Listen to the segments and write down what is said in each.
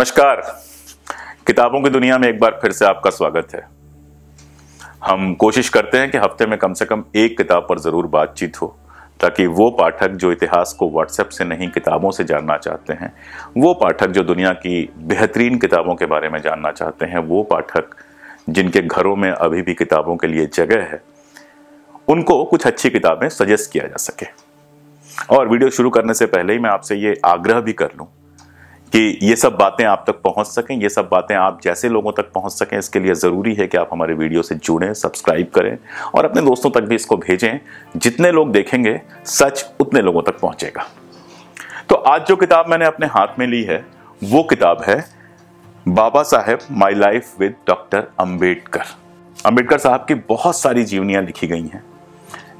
नमस्कार। किताबों की दुनिया में एक बार फिर से आपका स्वागत है। हम कोशिश करते हैं कि हफ़्ते में कम से कम एक किताब पर ज़रूर बातचीत हो, ताकि वो पाठक जो इतिहास को व्हाट्सएप से नहीं, किताबों से जानना चाहते हैं, वो पाठक जो दुनिया की बेहतरीन किताबों के बारे में जानना चाहते हैं, वो पाठक जिनके घरों में अभी भी किताबों के लिए जगह है, उनको कुछ अच्छी किताबें सजेस्ट किया जा सके। और वीडियो शुरू करने से पहले ही मैं आपसे ये आग्रह भी कर लूँ कि ये सब बातें आप तक पहुँच सकें, ये सब बातें आप जैसे लोगों तक पहुँच सकें, इसके लिए ज़रूरी है कि आप हमारे वीडियो से जुड़ें, सब्सक्राइब करें और अपने दोस्तों तक भी इसको भेजें। जितने लोग देखेंगे, सच उतने लोगों तक पहुंचेगा। तो आज जो किताब मैंने अपने हाथ में ली है, वो किताब है Baba Saheb my life with doctor Ambedkar Ambedkar Sahab की बहुत सारी जीवनियाँ लिखी गई हैं।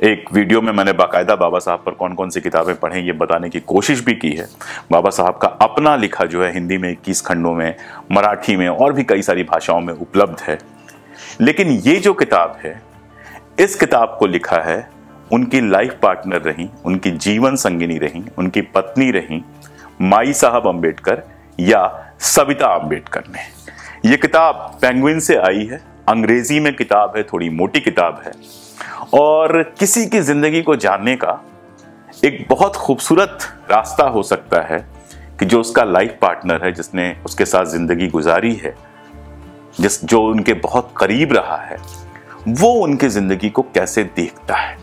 एक वीडियो में मैंने बाकायदा बाबा साहब पर कौन कौन सी किताबें पढ़ें, ये बताने की कोशिश भी की है। बाबा साहब का अपना लिखा जो है, हिंदी में इक्कीस खंडों में, मराठी में और भी कई सारी भाषाओं में उपलब्ध है। लेकिन ये जो किताब है, इस किताब को लिखा है, उनकी लाइफ पार्टनर रही, उनकी जीवन संगिनी रही, उनकी पत्नी रही, माई साहब अंबेडकर या सविता अंबेडकर ने। यह किताब पेंगुइन से आई है, अंग्रेज़ी में किताब है, थोड़ी मोटी किताब है। और किसी की ज़िंदगी को जानने का एक बहुत खूबसूरत रास्ता हो सकता है कि जो उसका लाइफ पार्टनर है, जिसने उसके साथ ज़िंदगी गुजारी है, जिस, जो उनके बहुत करीब रहा है, वो उनकी ज़िंदगी को कैसे देखता है?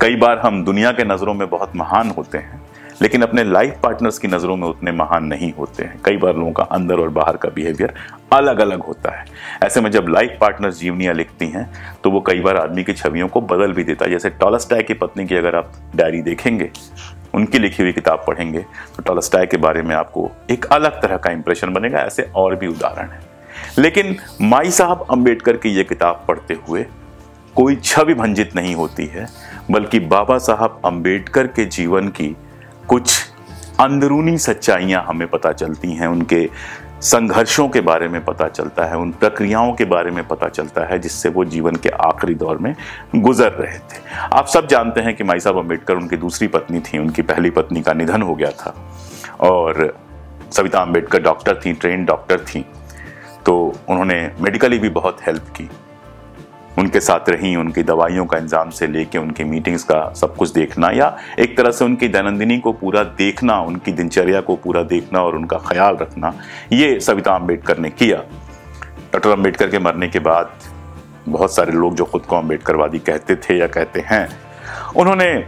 कई बार हम दुनिया के नज़रों में बहुत महान होते हैं, लेकिन अपने लाइफ पार्टनर्स की नज़रों में उतने महान नहीं होते हैं। कई बार लोगों का अंदर और बाहर का बिहेवियर अलग अलग होता है। ऐसे में जब लाइफ पार्टनर जीवनियाँ लिखती हैं तो वो कई बार आदमी की छवियों को बदल भी देता है। जैसे टॉलस्टाई की पत्नी की अगर आप डायरी देखेंगे, उनकी लिखी हुई किताब पढ़ेंगे तो टॉलस्टाई के बारे में आपको एक अलग तरह का इंप्रेशन बनेगा, ऐसे और भी उदाहरण है। लेकिन माई साहब अंबेडकर की यह किताब पढ़ते हुए कोई छवि भंजित नहीं होती है, बल्कि बाबा साहब अंबेडकर के जीवन की कुछ अंदरूनी सच्चाइयाँ हमें पता चलती हैं, उनके संघर्षों के बारे में पता चलता है, उन प्रक्रियाओं के बारे में पता चलता है, जिससे वो जीवन के आखिरी दौर में गुजर रहे थे। आप सब जानते हैं कि माई साहब अंबेडकर उनकी दूसरी पत्नी थी, उनकी पहली पत्नी का निधन हो गया था। और सविता अंबेडकर डॉक्टर थी, ट्रेन डॉक्टर थी तो उन्होंने मेडिकली भी बहुत हेल्प की। उनके साथ रही, उनकी दवाइयों का इंतज़ाम से लेके उनकी मीटिंग्स का सब कुछ देखना या एक तरह से उनकी दैनंदिनी को पूरा देखना, उनकी दिनचर्या को पूरा देखना और उनका ख्याल रखना, ये सविता अंबेडकर ने किया। डॉक्टर अंबेडकर के मरने के बाद बहुत सारे लोग जो खुद को अम्बेडकरवादी कहते थे या कहते हैं, उन्होंने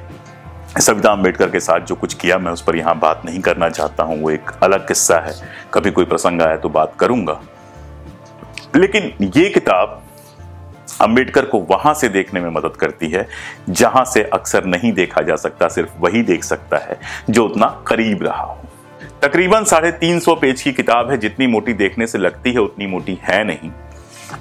सविता अंबेडकर के साथ जो कुछ किया, मैं उस पर यहाँ बात नहीं करना चाहता हूँ, वो एक अलग किस्सा है। कभी कोई प्रसंग आया तो बात करूँगा। लेकिन ये किताब अंबेडकर को वहाँ से देखने में मदद करती है, जहाँ से अक्सर नहीं देखा जा सकता, सिर्फ़ वही देख सकता है, जो उतना करीब रहा हो। तकरीबन साढ़े तीन सौ पेज की किताब है, जितनी मोटी देखने से लगती है, उतनी मोटी है नहीं।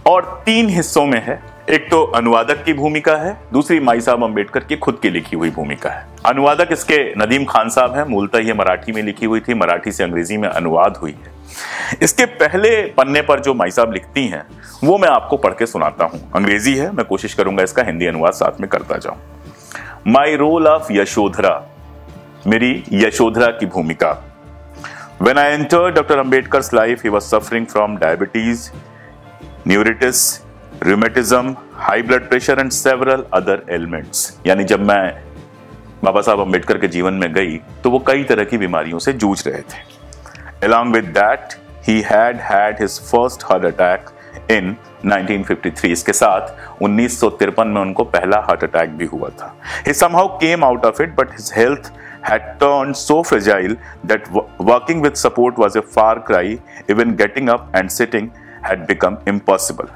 और तीन हिस्सों में है, एक तो अनुवादक की भूमिका है, दूसरी माई साहब अंबेडकर की खुद की लिखी हुई भूमिका है। अनुवादक इसके नदीम खान साहब है, मूलतः ये मराठी में लिखी हुई थी, मराठी से अंग्रेज़ी में अनुवाद हुई है। इसके पहले पन्ने पर जो माई साहब लिखती हैं, वो मैं आपको पढ़ के सुनाता हूँ। अंग्रेज़ी है, मैं कोशिश करूँगा इसका हिंदी अनुवाद साथ में करता जाऊँ। माई रोल ऑफ़ यशोधरा मेरी यशोधरा की भूमिका। When I enter doctor Ambedkar life he was suffering from diabetes neuritis rheumatism high blood pressure and several other elements यानी जब मैं बाबा साहब अंबेडकर के जीवन में गई तो वो कई तरह की बीमारियों से जूझ रहे थे। Along with that, he had had his first heart attack in 1953 इसके साथ उन्नीस में उनको पहला हार्ट अटैक भी हुआ था He somehow came out of it, but his health had turned so fragile that working with support was a far cry. Even getting up and sitting had become impossible.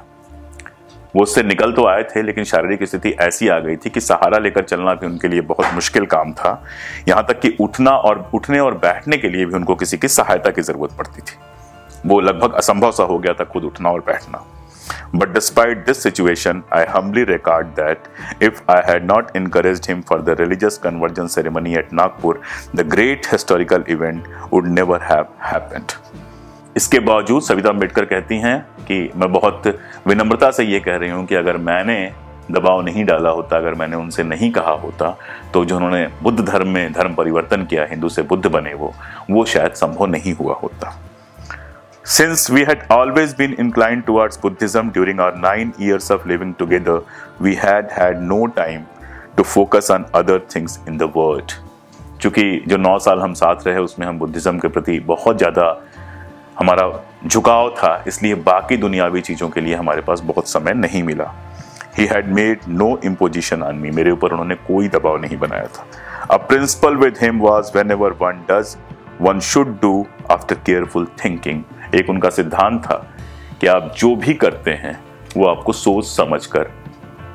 वो उससे निकल तो आए थे, लेकिन शारीरिक स्थिति ऐसी आ गई थी कि सहारा लेकर चलना भी उनके लिए बहुत मुश्किल काम था। यहाँ तक कि उठना और, उठने और बैठने के लिए भी उनको किसी की सहायता की ज़रूरत पड़ती थी। वो लगभग असंभव सा हो गया था खुद उठना और बैठना। But despite this situation I humbly record that if I had not encourage him for the religious conversion ceremony at Nagpur the great historical event would never have happened इसके बावजूद सविता अंबेडकर कहती हैं कि मैं बहुत विनम्रता से ये कह रही हूँ कि अगर मैंने दबाव नहीं डाला होता अगर मैंने उनसे नहीं कहा होता तो जो उन्होंने बुद्ध धर्म में धर्म परिवर्तन किया हिंदू से बुद्ध बने वो वो शायद संभव नहीं हुआ होता Since we had always been inclined towards Buddhism during our nine years of living together, we had had no time to focus on other things in the world. चूँकि जो नौ साल हम साथ रहे उसमें हम बुद्धिज्म के प्रति बहुत ज़्यादा हमारा झुकाव था, इसलिए बाकी दुनियावी चीज़ों के लिए हमारे पास बहुत समय नहीं मिला। He had made no imposition on me मेरे ऊपर उन्होंने कोई दबाव नहीं बनाया था। A principle with him was whenever one does one should do after careful thinking एक उनका सिद्धांत था कि आप जो भी करते हैं, वो आपको सोच समझ कर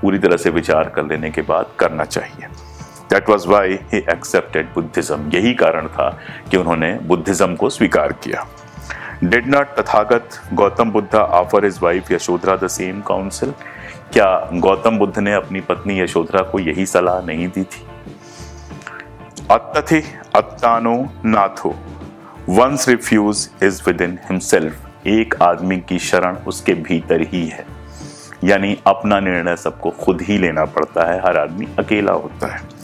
पूरी तरह से विचार कर लेने के बाद करना चाहिए। That was why he accepted Buddhism यही कारण था कि उन्होंने बुद्धिज्म को स्वीकार किया। Did not Tathagata Gautam Buddha offer his wife Yashodhara the same council क्या गौतम बुद्ध ने अपनी पत्नी यशोधरा को यही सलाह नहीं दी थी? अत्तथि अत्तानो नाथो once refuge is within himself एक आदमी की शरण उसके भीतर ही है। यानी अपना निर्णय सबको खुद ही लेना पड़ता है, हर आदमी अकेला होता है।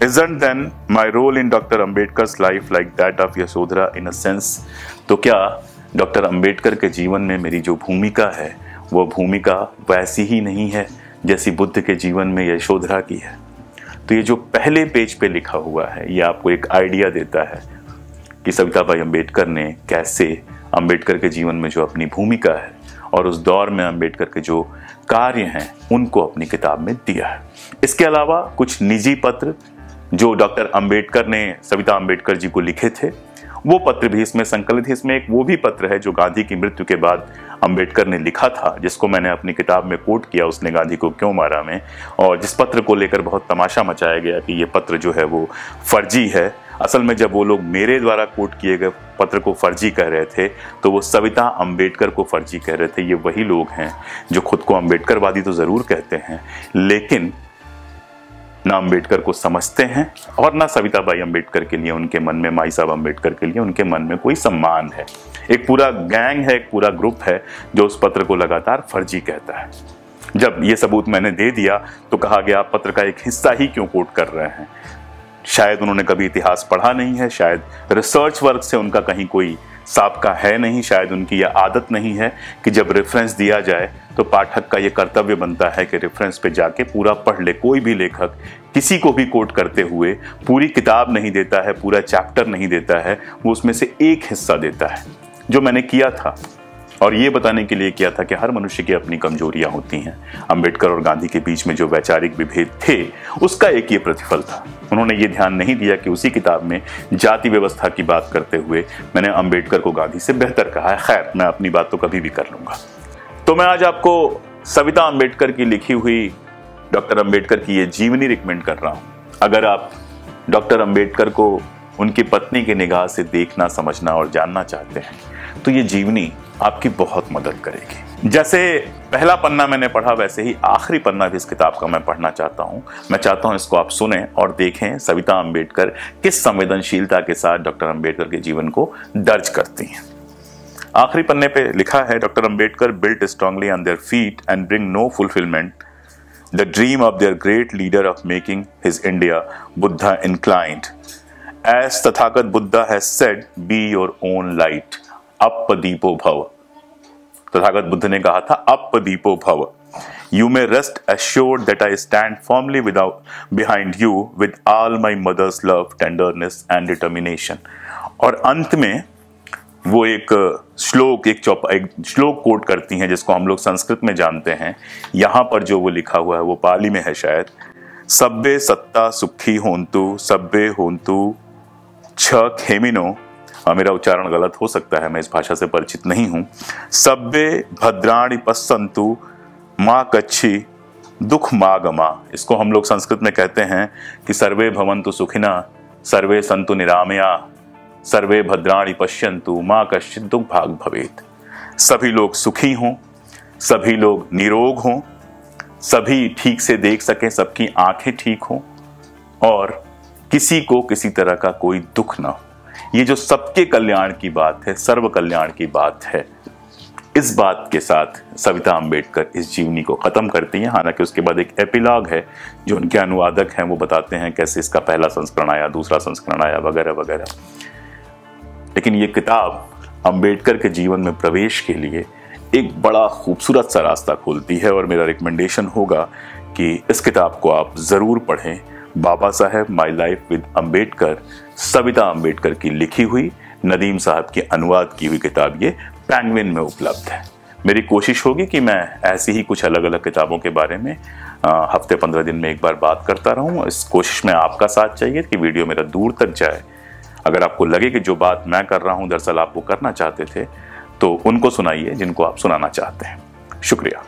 Isn't then my role in Dr. Ambedkar's life like that of Yasodhara in a sense? तो क्या डॉक्टर अंबेडकर के जीवन में मेरी जो भूमिका है, वो भूमिका वैसी ही नहीं है जैसी बुद्ध के जीवन में यशोधरा की है तो ये जो पहले पेज पे लिखा हुआ है, ये आपको एक आइडिया देता है कि सविता भाई अंबेडकर ने कैसे अंबेडकर के जीवन में जो अपनी भूमिका है और उस दौर में अंबेडकर के जो कार्य हैं, उनको अपनी किताब में दिया है इसके अलावा कुछ निजी पत्र जो डॉक्टर अंबेडकर ने, सविता अंबेडकर जी को लिखे थे, वो पत्र भी इसमें संकलित है। इसमें एक वो भी पत्र है जो गांधी की मृत्यु के बाद अंबेडकर ने लिखा था, जिसको मैंने अपनी किताब में कोट किया, उसने गांधी को क्यों मारा में? और जिस पत्र को लेकर बहुत तमाशा मचाया गया कि ये पत्र जो है वो फर्जी है। असल में जब वो लोग मेरे द्वारा कोट किए गए पत्र को फर्जी कह रहे थे तो वो सविता अंबेडकर को फर्जी कह रहे थे। ये वही लोग हैं जो खुद को अंबेडकरवादी तो ज़रूर कहते हैं। लेकिन ना अंबेडकर को समझते हैं और ना सविता भाई अंबेडकर के लिए उनके मन में, माई साहब अंबेडकर के लिए उनके मन में कोई सम्मान है। एक पूरा गैंग है, एक पूरा ग्रुप है जो उस पत्र को लगातार फर्जी कहता है। जब ये सबूत मैंने दे दिया तो कहा गया, आप पत्र का एक हिस्सा ही क्यों कोट कर रहे हैं? शायद उन्होंने कभी इतिहास पढ़ा नहीं है, शायद रिसर्च वर्क से उनका कहीं कोई साबका है नहीं, शायद उनकी यह आदत नहीं है कि जब रेफरेंस दिया जाए तो पाठक का यह कर्तव्य बनता है कि रेफरेंस पे जाके पूरा पढ़ ले, कोई भी लेखक किसी को भी कोट करते हुए पूरी किताब नहीं देता है, पूरा चैप्टर नहीं देता है, वो उसमें से एक हिस्सा देता है, जो मैंने किया था। और ये बताने के लिए किया था कि हर मनुष्य की अपनी कमजोरियाँ होती हैं। अंबेडकर और गांधी के बीच में जो वैचारिक विभेद थे, उसका एक ये प्रतिफल था। उन्होंने ये ध्यान नहीं दिया कि उसी किताब में जाति व्यवस्था की बात करते हुए मैंने अंबेडकर को गांधी से बेहतर कहा है। खैर, मैं अपनी बात तो कभी भी कर लूँगा। तो मैं आज आपको सविता अंबेडकर की लिखी हुई, डॉक्टर अंबेडकर की ये जीवनी रिकमेंड कर रहा हूँ। अगर आप डॉक्टर अंबेडकर को उनकी पत्नी की निगाह से देखना, समझना और जानना चाहते हैं तो ये जीवनी आपकी बहुत मदद करेगी। जैसे पहला पन्ना मैंने पढ़ा, वैसे ही आखिरी पन्ना भी इस किताब का मैं पढ़ना चाहता हूँ। मैं चाहता हूँ इसको आप सुने और देखें सविता अंबेडकर किस संवेदनशीलता के साथ डॉक्टर अंबेडकर के जीवन को दर्ज करती हैं। आखिरी पन्ने पे लिखा है, doctor Ambedkar built strongly on their feet and bring no fulfilment the dream of their great leader of making his India Buddha inclined as Tathagata Buddha has said be your own light अपदीपो भव। तथागत बुद्ध ने कहा था, अपदीपो भव। You may rest assured that I stand formally without behind you with all my mother's love tenderness and determination और अंत में वो एक श्लोक, एक चौप, एक श्लोक कोट करती हैं जिसको हम लोग संस्कृत में जानते हैं। यहाँ पर जो वो लिखा हुआ है, वो पाली में है शायद। सब्बे सत्ता सुखी होंतु सब्बे होंतु छ खेमिनो मेरा उच्चारण गलत हो सकता है, मैं इस भाषा से परिचित नहीं हूँ। सब्बे भद्राणी पसंतु माँ कच्छी, दुख मागमा। इसको हम लोग संस्कृत में कहते हैं कि सर्वे भवंतु सुखिना, सर्वे संतु निरामया, सर्वे भद्राणी पश्यंतु माँ कश्चित दुख भाग भवेत। सभी लोग सुखी हों, सभी लोग निरोग हों, सभी ठीक से देख सकें, सबकी आँखें ठीक हों, और किसी को किसी तरह का कोई दुख ना हो। ये जो सबके कल्याण की बात है सर्व कल्याण की बात है, इस बात के साथ सविता अंबेडकर इस जीवनी को खत्म करती हैं। हालाँकि उसके बाद एक एपिलॉग है, जो उनके अनुवादक हैं, वो बताते हैं कैसे इसका पहला संस्करण आया, दूसरा संस्करण आया, वगैरह वगैरह। लेकिन ये किताब अंबेडकर के जीवन में प्रवेश के लिए एक बड़ा खूबसूरत सा रास्ता खोलती है और मेरा रिकमेंडेशन होगा कि इस किताब को आप ज़रूर पढ़ें। Baba Saheb my life with Ambedkar Savita Ambedkar की लिखी हुई नदीम साहब की अनुवाद की हुई किताब ये पैंगविन में उपलब्ध है। मेरी कोशिश होगी कि मैं ऐसी ही कुछ अलग अलग किताबों के बारे में हफ़्ते पंद्रह दिन में एक बार बात करता रहूँ। इस कोशिश में आपका साथ चाहिए कि वीडियो मेरा दूर तक जाए। अगर आपको लगे कि जो बात मैं कर रहा हूँ, दरअसल आप वो करना चाहते थे तो उनको सुनाइए जिनको आप सुनाना चाहते हैं। शुक्रिया।